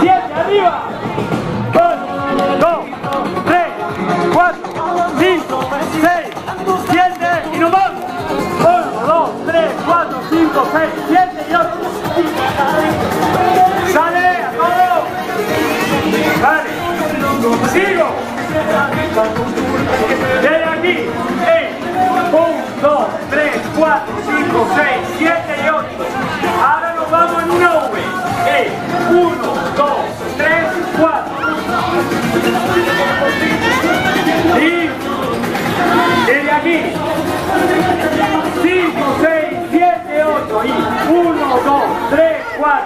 siete, arriba, dos, dos, tres, cuatro, cinco, seis, siete, y nos vamos, uno, dos, tres, cuatro, cinco, seis, siete, y ocho, sale, apago, vale, sigo, desde aquí,